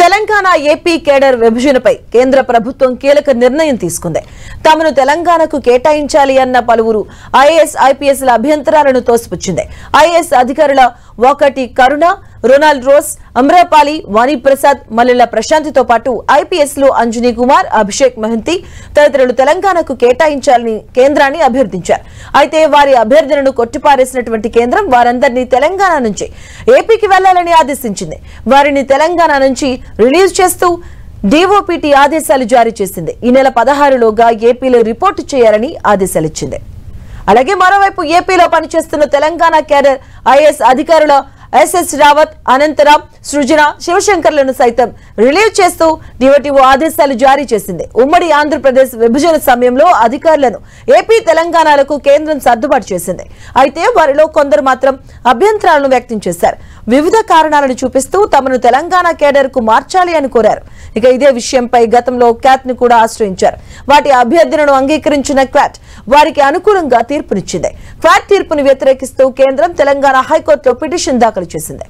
Telangana AP cadre విభజనపై కేంద్ర ప్రభుత్వం కీలక నిర్ణయం తీసుకుంది. తమను తెలంగాణకు కేటాయించాలి అన్న పలువురు ఐఏఎస్ ఐపీఎస్ల అభ్యంతరాలను తోసిపుచ్చింది. ఐఏఎస్ అధికారుల ఒకటి కరుణ రొనాల్డ్ రోస్ అమ్రపాలి వాణిప్రసాద్ మల్లెల ప్రశాంతితో పాటు ఐపీఎస్లో అంజనీ కుమార్ అభిషేక్ మహంతి తదితరులు తెలంగాణకు కేటాయించాలని కేంద్రాన్ని అభ్యర్థించారు. అయితే వారి అభ్యర్థనను కొట్టిపారేసినటువంటి కేంద్రం వారందరినీ తెలంగాణ నుంచి ఏపీకి వెళ్ళాలని ఆదేశించింది. వారిని తెలంగాణ నుంచి రిలీజ్ చేస్తూ డీఓపీటీ ఆదేశాలు జారీ చేసింది. ఈ నెల పదహారులోగా ఏపీలో రిపోర్టు చేయాలని ఆదేశాలిచ్చింది. అలాగే మరోవైపు ఏపీలో పనిచేస్తున్న తెలంగాణ కేడర్ ఐఎస్ అధికారుల ఎస్ఎస్ రావత్ అనంతరం సృజన శివశంకర్లను సైతం రిలీవ్ చేస్తూ డివటిఓ ఆదేశాలు జారీ చేసింది. ఉమ్మడి ఆంధ్రప్రదేశ్ విభజన సమయంలో అధికారులను ఏపీ తెలంగాణలకు కేంద్రం సర్దుబాటు చేసింది. అయితే వారిలో కొందరు మాత్రం అభ్యంతరాలను వ్యక్తం చేశారు. వివిధ కారణాలను చూపిస్తూ తమను తెలంగాణ కేడర్కు మార్చాలి అని కోరారు. ఇక ఇదే విషయంపై గతంలో క్యాట్ను కూడా ఆశ్రయించారు. వాటి అభ్యర్థులను అంగీకరించిన క్వాట్ వారికి అనుకూలంగా తీర్పునిచ్చింది. క్వాట్ తీర్పును వ్యతిరేకిస్తూ కేంద్రం తెలంగాణ హైకోర్టులో పిటిషన్ దాఖలు చేసింది.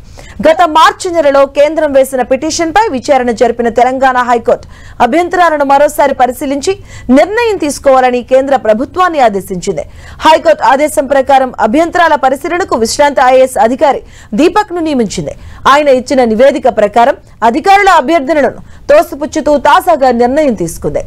గత మార్చి నెలలో కేంద్రం వేసిన పిటిషన్ పై విచారణ జరిపిన తెలంగాణ హైకోర్టు అభ్యంతరాలను మరోసారి పరిశీలించి నిర్ణయం తీసుకోవాలని కేంద్ర ప్రభుత్వాన్ని ఆదేశించింది. హైకోర్టు ఆదేశం ప్రకారం అభ్యంతరాల పరిశీలనకు విశ్రాంత ఐఏఎస్ అధికారి దీపక్ను నియమించింది. ఆయన ఇచ్చిన నివేదిక ప్రకారం అధికారుల అభ్యర్థనలను తోసిపుచ్చుతూ తాజాగా నిర్ణయం తీసుకుంది.